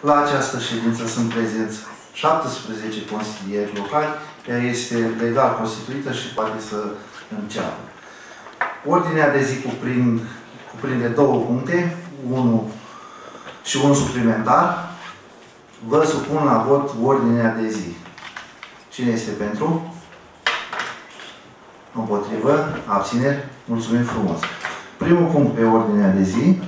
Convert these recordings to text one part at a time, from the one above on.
La această ședință sunt prezenți 17 consilieri locali, ea este legal constituită și poate să înceapă. Ordinea de zi cuprind, cuprinde două puncte, unul și unul suplimentar. Vă supun la vot ordinea de zi. Cine este pentru? Împotrivă? Abțineri? Mulțumim frumos. Primul punct pe ordinea de zi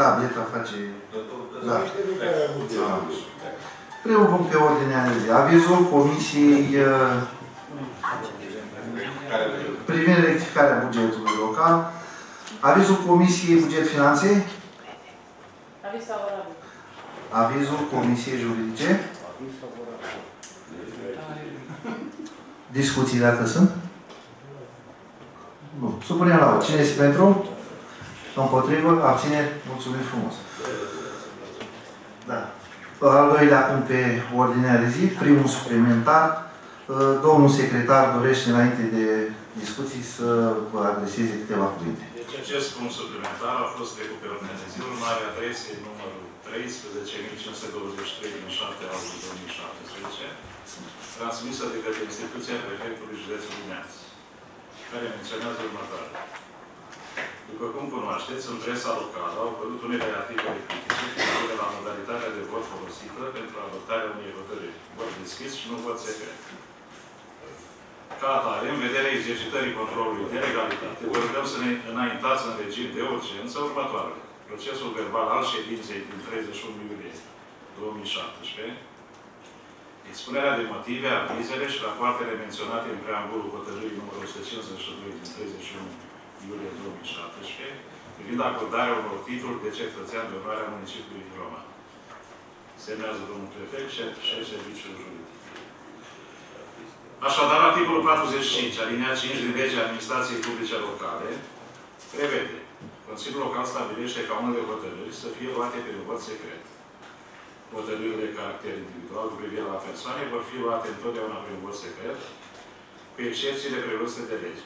Tableta face... Da. Primul punct pe ordinea de zi. Avizul Comisiei uh, privind rectificarea bugetului local. Avizul Comisiei Buget Finanțe. Aviz favorabil. Avizul Comisiei Juridice. Discuții dacă sunt? Nu. Supunem la vot. Cine este pentru? Împotrivă? Abține? Mulțumim frumos. Da. Al doilea punct pe ordinea de zi, primul suplimentar. Domnul secretar dorește înainte de discuții să vă adreseze câteva cuvinte. Deci acest punct suplimentar a fost trecut pe ordinea de zi, urmare adresei numărul 13.523 din 7 august 2017, transmisă de către instituția prefectului județului Neamț, care menționează următoarea. După cum cunoașteți, în presa locală au apărut unele articole critice cu la modalitatea de vot folosită pentru adoptarea unei hotărâri. Vot deschis și nu vot secret. Ca atare, în vederea exercitării controlului de legalitate, vă rugăm să ne înaintați în regim de urgență următoarele. Procesul verbal al ședinței din 31 iulie 2017, expunerea de motive, avizele și rapoartele menționate în preambulul hotărârii numărul 152 din 31 iulie 2017, privind acordarea unor titluri de cetățean de onoare a municipiului Roma. Semnează domnul prefect și serviciul juridic. Așadar, articolul 45, alinea 5 din legea administrației publice locale, prevede Consiliul Local stabilește ca unele hotărâri să fie luate pe vot secret. Hotărârile de caracter individual cu privire la persoane vor fi luate întotdeauna prin vot secret, cu excepțiile prevăzute de lege.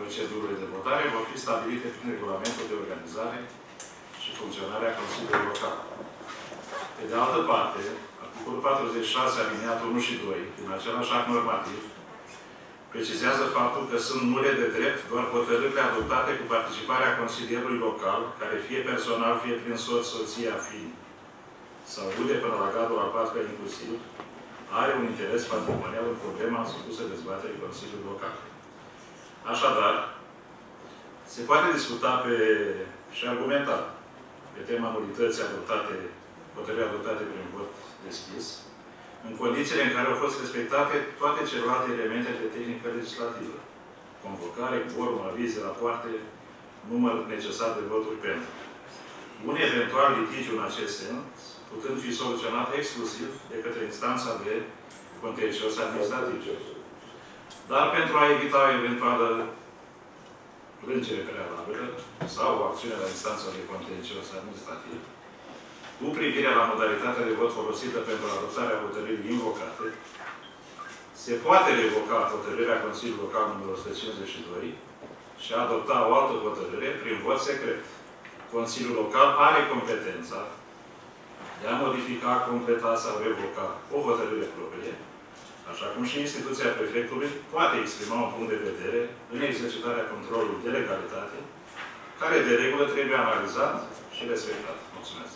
Procedurile de votare vor fi stabilite prin regulamentul de organizare și funcționare a Consiliului Local. Pe de altă parte, articolul 46, aliniatul 1 și 2, din același act normativ, precizează faptul că sunt nule de drept doar hotărârile adoptate cu participarea consilierului local, care fie personal, fie prin soț, soția, fi sau rude până la gradul al patrulea inclusiv, are un interes patrimonial în problema supusă dezbaterii Consiliului Local. Așadar, se poate discuta pe, și argumenta pe tema nulității adoptate, hotărâri adoptate prin vot deschis, în condițiile în care au fost respectate toate celelalte elemente de tehnică legislativă. Convocare, quorum, avize, rapoarte, număr necesar de voturi pentru. Un eventual litigiu în acest sens, putând fi soluționat exclusiv de către instanța de contencios administrativ. Dar pentru a evita o eventuală plângere prealabilă sau o acțiune la instanța de contencios administrativ, cu privire la modalitatea de vot folosită pentru adoptarea hotărârii invocate, se poate revoca hotărârea Consiliului Local numărul 152 și a adopta o altă hotărâre prin vot secret. Consiliul Local are competența de a modifica, completa sau revoca o hotărâre proprie, așa cum și instituția prefectului poate exprima un punct de vedere în exercitarea controlului de legalitate, care de regulă trebuie analizat și respectat. Mulțumesc.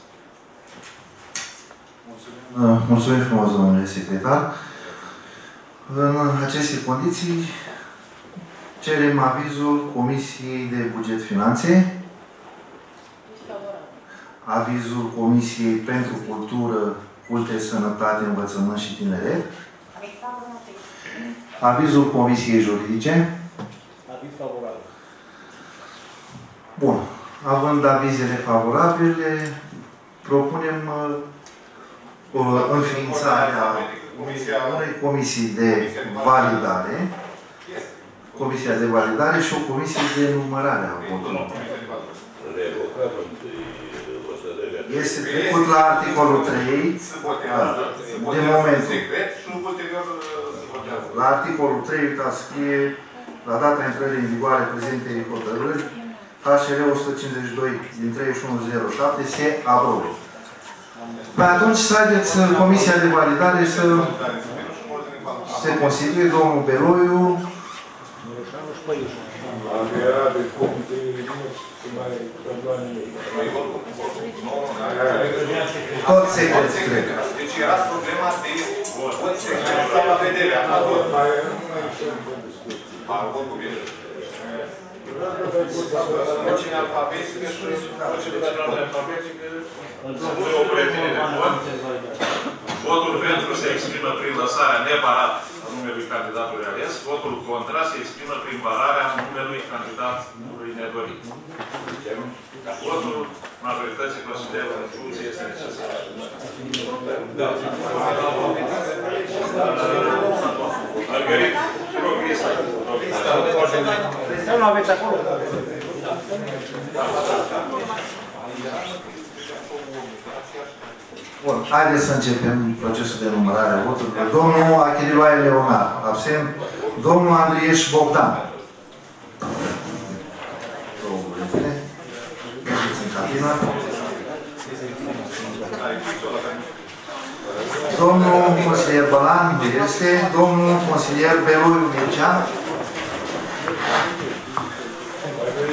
Mulțumim, uh, Mulțumim frumos, domnule secretar. În aceste condiții, cerem avizul Comisiei de Buget Finanțe, Aviz favorabil. avizul Comisiei pentru Cultură, Culte, Sănătate, Învățământ și Tineret, Aviz favorabil. Avizul Comisiei Juridice. Aviz favorabil. Bun. Având avizele favorabile, propunem uh, uh, înființarea unei comisii de validare, comisia de validare și o comisie de numărare a voturilor. Este trecut la articolul 3. Da. de moment. La articolul 3, ca scrie, la data intrării în vigoare prezentei hotărâri, HR 152 din 3107 se aprobă. Pe atunci să haideți uh, Comisia de Validare să se constituie domnul Beloiu, Mureșanu și Păiuș. Dacă era de cum de nu mai trebua nimic. Noi oricum, oricum, nu, nu, tot secret, cred. Deci era problema de vot secret la vederea, la vot. Mai nu mai sunt în discuție. A, vot cu bine. Cine alfabetică și Procedura alfabetică nu e o pretine de vot. Votul pentru se exprimă prin lăsarea neparat a numelui candidatului ales. Votul contra se exprimă prin bararea numelui candidatului nedorit. Votul majorității consideră că funcție este necesară. Margarit, te rog, lista. Nu aveți acolo? Bun, haideți să începem procesul de numărare a voturilor. Domnul Achiriloae Leonar, absent. Domnul Andrieș Bogdan. Două bulletine. Mergeți în cabină. Domnul consilier Bălan este. Domnul consilier Beloiu Mircea.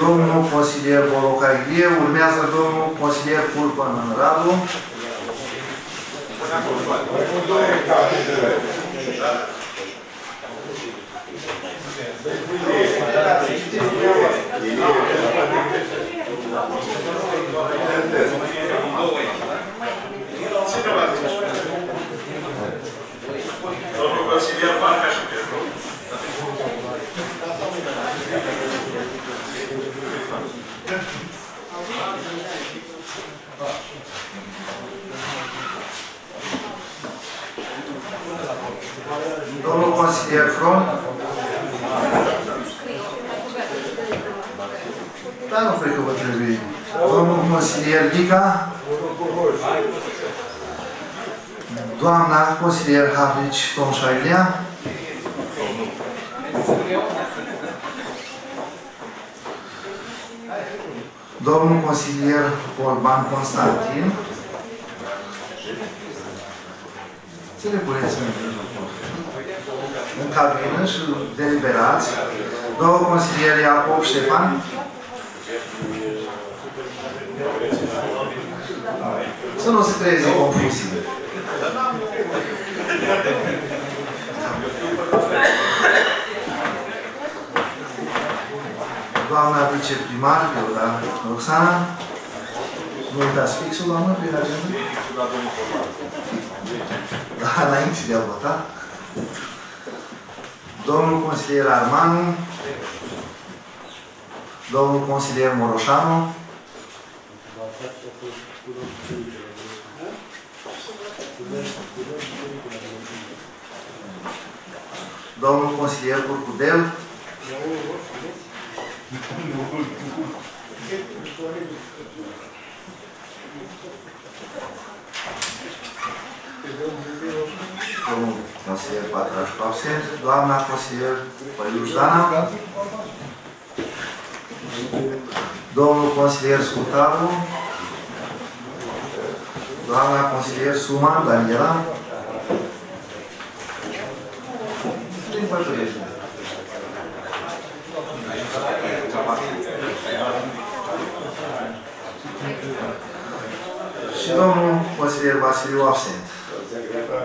Domnul consilier Boloca Ilie. Urmează domnul consilier Pulpăn Radu. Cine va zice? Domnul consilier Farca și Petru. Domnul consilier Front. Dar nu cred că vă trebuie. Domnul consilier Dica. Doamna consilier Havlici Tomșailia. Domnul consilier Orban Constantin. Să le puneți în în cabină și deliberați. Domnul consilier Iacob Ștefan. Să nu se creeze confuzii. Doamna viceprimar, Deoda Roxana. Nu uitați fixul, doamnă, prin agenda? Da, înainte de a vota. Domnul consilier Armanu, domnul consilier Moroșanu, domnul consilier Curcudel, domnul consilier Patraș absent, doamna consilier Păiuș Dana, domnul consilier Scutaru, doamna consilier Suman Daniela, din Păturești. Și domnul consilier Vasiliu absent.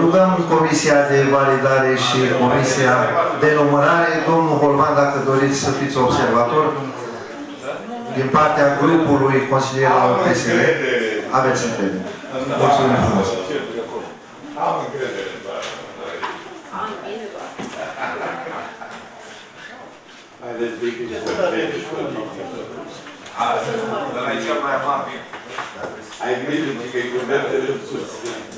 Rugăm Comisia de Validare și Comisia de Numărare. Domnul Holman, dacă doriți să fiți observator, din partea grupului consilierilor PSL. Aveți încredere. Mulțumim frumos. Am încredere, da. Am bine, doar. Haideți de aici să vedeți cu Ăla e cel mai amabil. I agree with you, I remember it.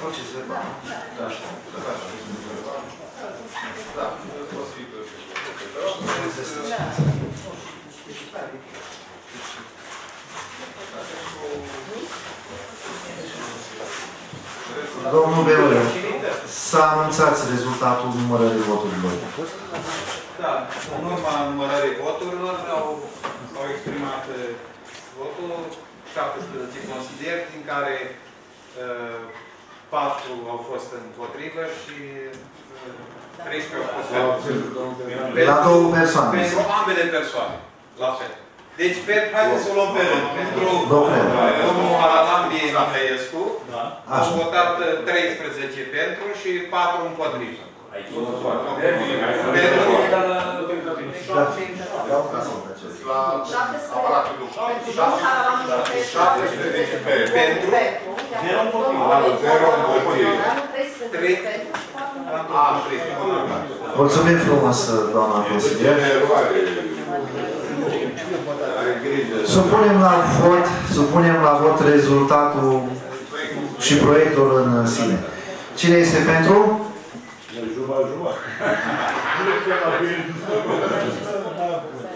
Proces verbal. Da. Da, o să fie Domnul Beloreu, să anunțați rezultatul numărării voturilor. Da, în urma numărării voturilor au, au exprimat uh, votul 17 consilieri, din care uh, 4 au fost împotrivă și uh, 13 au fost pentru. La două persoane. Pentru ambele persoane, la fel. Deci, pe, haideți să o luăm pe rând. Pentru Domnule. domnul Aralambi Mihaescu, au Așa. votat uh, 13 pentru și 4 împotrivă. Pentru Da. Dau ca să văd acest. la 17 aparatul lucru. pentru domnul Haralam Șofescu. 17 pe Pentru Zero împotrivă. Zero împotrivă. 13 pentru. patru A, împotrivă. Mulțumim frumos, doamna consilier. E eroare. Ai grijă. Supunem la vot, supunem la vot rezultatul și proiectul în sine. Cine este pentru?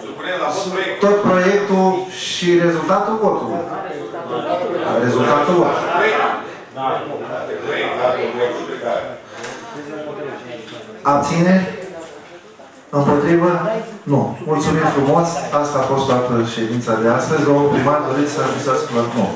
Supunem la vot proiectul. Tot proiectul și rezultatul votului. Rezultatul votului. Abține? Împotrivă? Nu. Mulțumim frumos. Asta a fost toată ședința de astăzi. Domnul primar, doriți să avisați cu la nou.